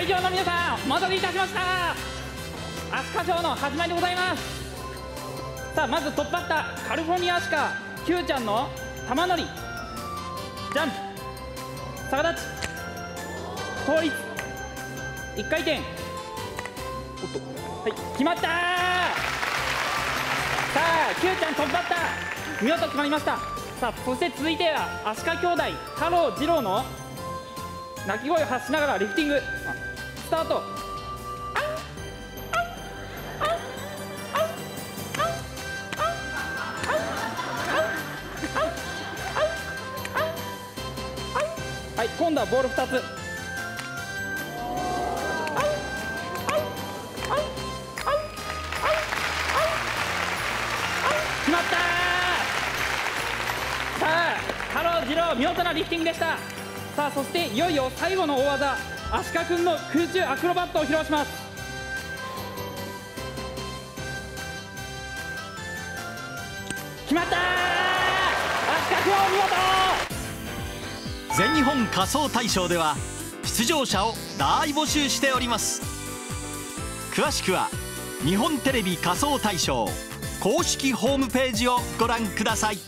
会場の皆さんお待たせいたしました。アスカショーの始まりでございます。さあまずトップバッターカリフォルニアアシカ Q ちゃんの玉乗り。ジャンプ。逆立ち。倒立一回転。おっとはい決まったさあ Q ちゃんトップバッター。見事決まりました。さあそして続いてはアシカ兄弟太郎次郎の鳴き声を発しながらリフティング。スタート。はい今度はボール2つ。決まったさあ太郎次郎見事なリフティングでした。さあそしていよいよ最後の大技。アシカ君の空中アクロバットを披露します。決まったアシカ君お見事！全日本仮装大賞では出場者を大募集しております。詳しくは日本テレビ仮装大賞公式ホームページをご覧ください。